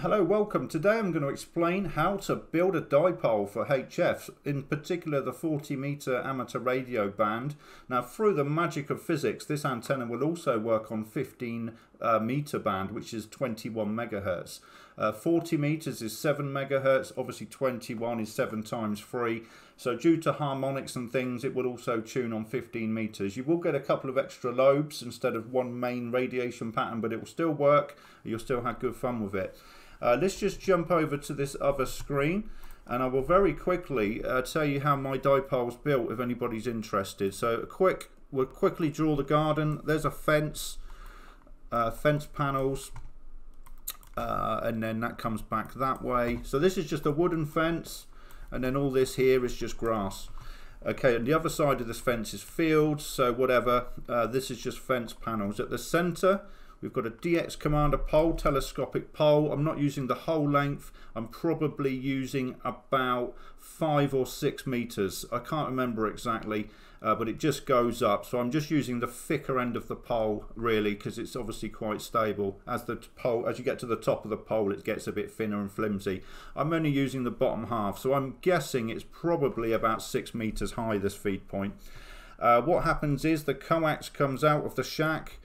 Hello, welcome. Today I'm going to explain how to build a dipole for HF, in particular the 40 meter amateur radio band. Now through the magic of physics, this antenna will also work on 15 uh, meter band, which is 21 megahertz. Uh, 40 meters is 7 megahertz, obviously 21 is 7 times 3. So due to harmonics and things, it will also tune on 15 meters. You will get a couple of extra lobes instead of one main radiation pattern, but it will still work. You'll still have good fun with it. Uh, let's just jump over to this other screen and I will very quickly uh, tell you how my dipole is built if anybody's interested. So quick, we'll quickly draw the garden. There's a fence, uh, fence panels, uh, and then that comes back that way. So this is just a wooden fence and then all this here is just grass. Okay, and the other side of this fence is fields, so whatever. Uh, this is just fence panels. At the center, We've got a DX Commander pole, telescopic pole. I'm not using the whole length. I'm probably using about five or six meters. I can't remember exactly, uh, but it just goes up. So I'm just using the thicker end of the pole really because it's obviously quite stable. As the pole, as you get to the top of the pole, it gets a bit thinner and flimsy. I'm only using the bottom half, so I'm guessing it's probably about six meters high, this feed point. Uh, what happens is the coax comes out of the shack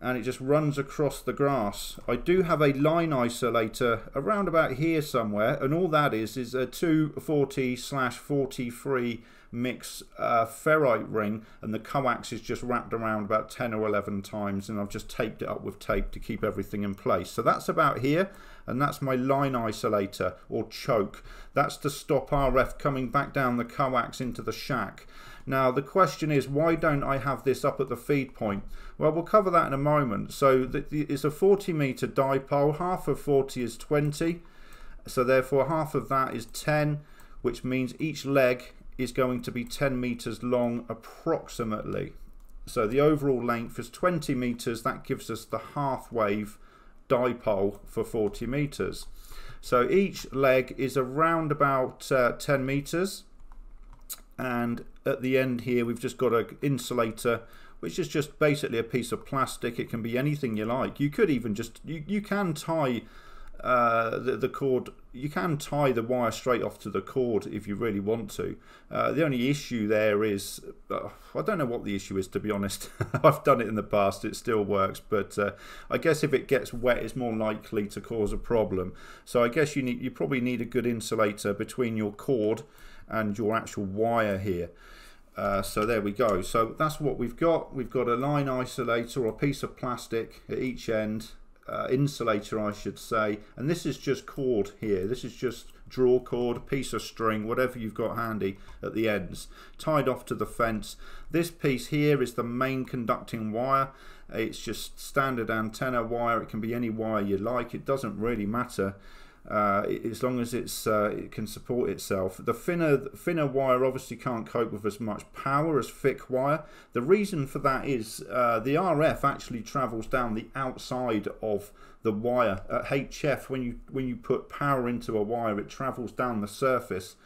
and it just runs across the grass. I do have a line isolator around about here somewhere and all that is is a 240 slash 43 mix uh, ferrite ring and the coax is just wrapped around about 10 or 11 times and I've just taped it up with tape to keep everything in place. So that's about here and that's my line isolator or choke. That's to stop RF coming back down the coax into the shack. Now the question is why don't I have this up at the feed point? Well we'll cover that in a moment. So the, it's a 40 meter dipole, half of 40 is 20 so therefore half of that is 10 which means each leg is going to be 10 meters long approximately. So the overall length is 20 meters. That gives us the half wave dipole for 40 meters. So each leg is around about uh, 10 meters. And at the end here, we've just got an insulator, which is just basically a piece of plastic. It can be anything you like. You could even just, you, you can tie uh, the, the cord, you can tie the wire straight off to the cord if you really want to. Uh, the only issue there is, uh, I don't know what the issue is to be honest. I've done it in the past, it still works, but uh, I guess if it gets wet, it's more likely to cause a problem. So I guess you need, you probably need a good insulator between your cord and your actual wire here. Uh, so there we go. So that's what we've got. We've got a line isolator or a piece of plastic at each end uh, insulator I should say. And this is just cord here. This is just draw cord piece of string whatever you've got handy at the ends tied off to the fence. This piece here is the main conducting wire. It's just standard antenna wire. It can be any wire you like. It doesn't really matter uh, as long as it's uh, it can support itself. The thinner thinner wire obviously can't cope with as much power as thick wire. The reason for that is uh, the RF actually travels down the outside of the wire. At HF, when you when you put power into a wire, it travels down the surface.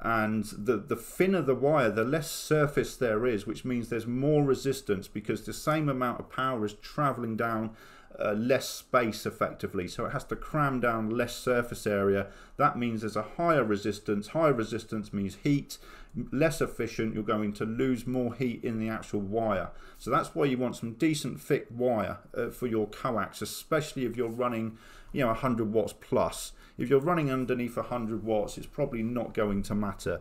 And the, the thinner the wire, the less surface there is, which means there's more resistance because the same amount of power is traveling down uh, less space effectively. So it has to cram down less surface area. That means there's a higher resistance. Higher resistance means heat. Less efficient you're going to lose more heat in the actual wire. So that's why you want some decent thick wire uh, for your coax especially if you're running you know 100 watts plus. If you're running underneath 100 watts it's probably not going to matter.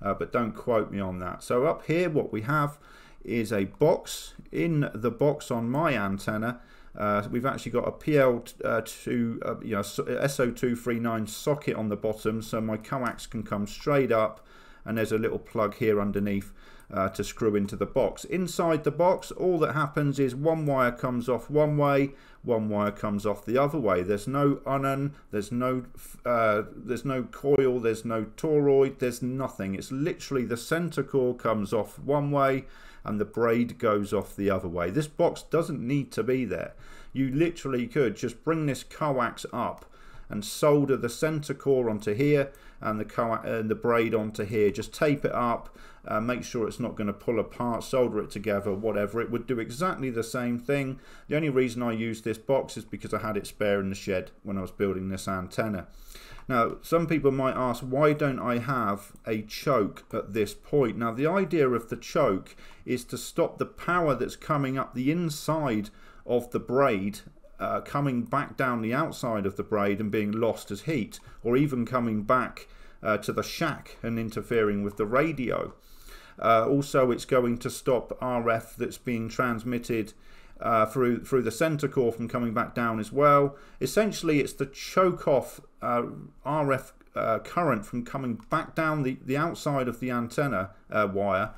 Uh, but don't quote me on that. So up here what we have is a box. In the box on my antenna uh, we've actually got a PL2, uh, uh, you know, SO239 socket on the bottom, so my coax can come straight up, and there's a little plug here underneath uh, to screw into the box. Inside the box, all that happens is one wire comes off one way, one wire comes off the other way. There's no unun, there's no, uh, there's no coil, there's no toroid, there's nothing. It's literally the center core comes off one way, and the braid goes off the other way. This box doesn't need to be there. You literally could just bring this coax up and solder the center core onto here and the, and the braid onto here. Just tape it up, uh, make sure it's not going to pull apart, solder it together, whatever. It would do exactly the same thing. The only reason I used this box is because I had it spare in the shed when I was building this antenna. Now, some people might ask, why don't I have a choke at this point? Now, the idea of the choke is to stop the power that's coming up the inside of the braid uh, coming back down the outside of the braid and being lost as heat, or even coming back uh, to the shack and interfering with the radio. Uh, also, it's going to stop RF that's being transmitted uh, through through the center core from coming back down as well. Essentially, it's the choke off uh, RF uh, current from coming back down the, the outside of the antenna wire.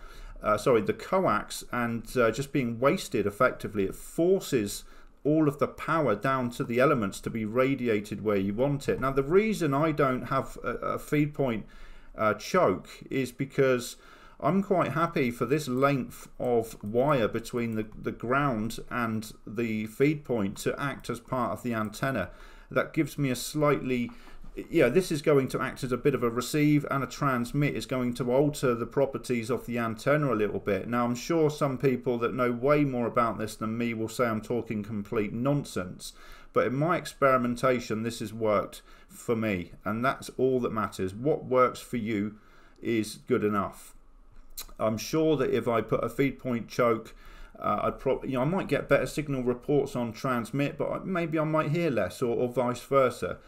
sorry, the coax and just being wasted effectively. It forces all of the power down to the elements to be radiated where you want it. Now, the reason I don't have a, a feed point uh, choke is because I'm quite happy for this length of wire between the, the ground and the feed point to act as part of the antenna. That gives me a slightly yeah, this is going to act as a bit of a receive and a transmit. It's going to alter the properties of the antenna a little bit. Now, I'm sure some people that know way more about this than me will say I'm talking complete nonsense. But in my experimentation, this has worked for me. And that's all that matters. What works for you is good enough. I'm sure that if I put a feed point choke uh, I'd probably, you know, I might get better signal reports on transmit, but maybe I might hear less, or, or vice versa.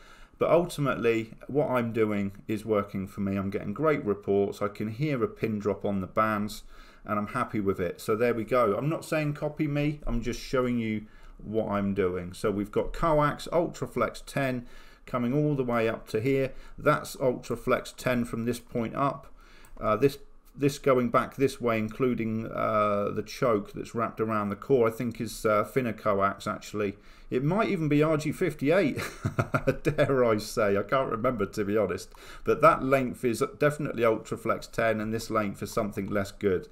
But ultimately, what I'm doing is working for me. I'm getting great reports. I can hear a pin drop on the bands and I'm happy with it. So there we go. I'm not saying copy me. I'm just showing you what I'm doing. So we've got Coax Ultraflex 10 coming all the way up to here. That's Ultraflex 10 from this point up. Uh, this this going back this way, including uh, the choke that's wrapped around the core, I think is uh, coax actually. It might even be RG58, dare I say. I can't remember to be honest. But that length is definitely Ultraflex 10 and this length is something less good.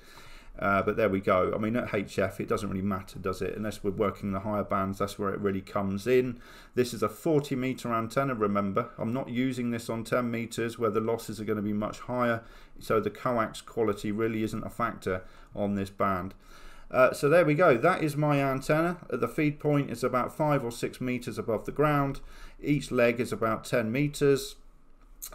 Uh, but there we go. I mean, at HF, it doesn't really matter, does it? Unless we're working the higher bands, that's where it really comes in. This is a 40 meter antenna, remember. I'm not using this on 10 meters where the losses are going to be much higher. So the coax quality really isn't a factor on this band. Uh, so there we go. That is my antenna. The feed point is about 5 or 6 meters above the ground. Each leg is about 10 meters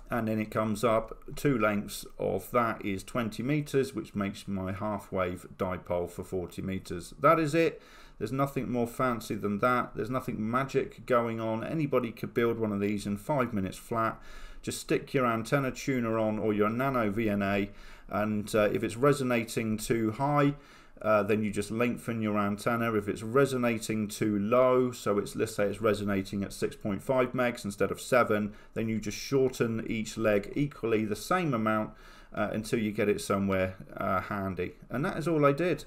and then it comes up two lengths of that is 20 meters which makes my half wave dipole for 40 meters. That is it. There's nothing more fancy than that. There's nothing magic going on. Anybody could build one of these in five minutes flat. Just stick your antenna tuner on or your nano VNA and uh, if it's resonating too high uh, then you just lengthen your antenna. If it's resonating too low, so it's let's say it's resonating at 6.5 megs instead of 7, then you just shorten each leg equally the same amount uh, until you get it somewhere uh, handy. And that is all I did.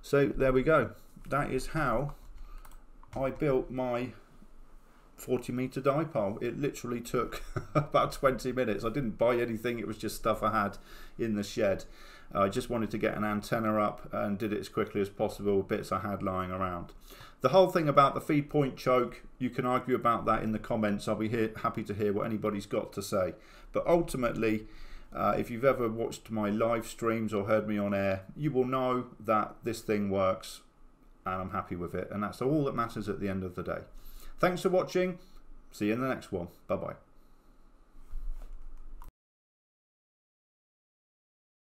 So there we go. That is how I built my 40 meter dipole. It literally took about 20 minutes. I didn't buy anything, it was just stuff I had in the shed. I just wanted to get an antenna up and did it as quickly as possible with bits I had lying around. The whole thing about the feed point choke, you can argue about that in the comments. I'll be here, happy to hear what anybody's got to say. But ultimately, uh, if you've ever watched my live streams or heard me on air, you will know that this thing works and I'm happy with it. And that's all that matters at the end of the day. Thanks for watching. See you in the next one. Bye bye.